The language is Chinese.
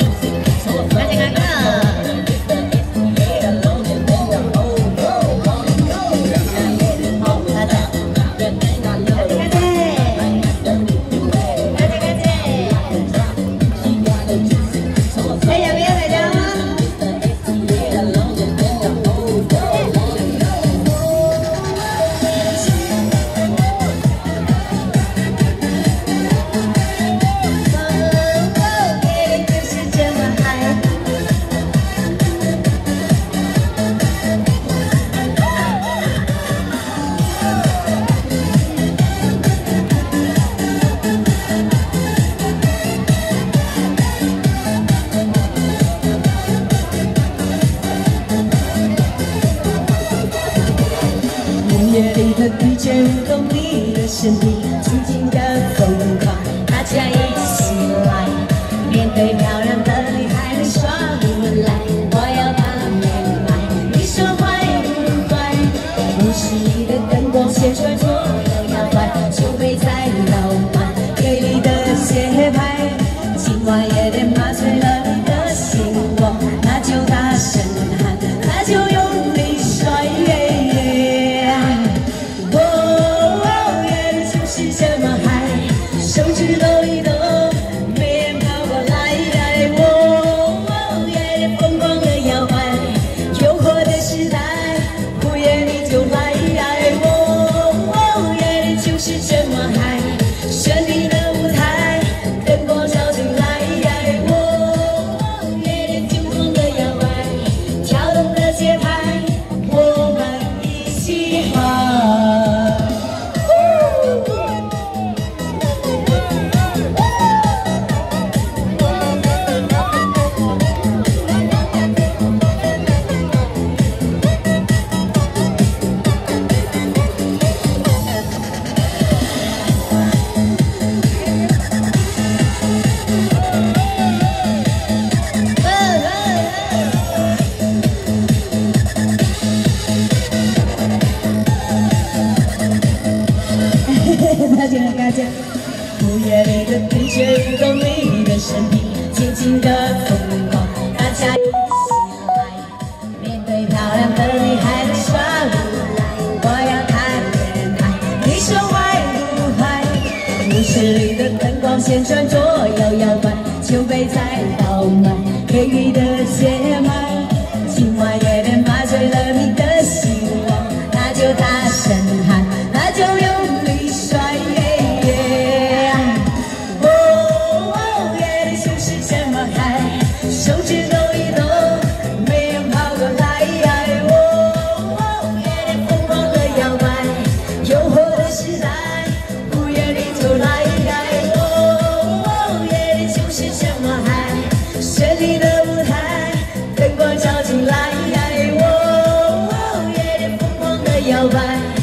Terima kasih. 遇见懂你的身体，紧紧的疯狂。心的疯狂大家一起来面对漂亮的女孩耍无赖我要谈恋爱你说外不外舞池里的灯光旋转左右摇摆酒杯在倒满给你的血脉今晚又摇摆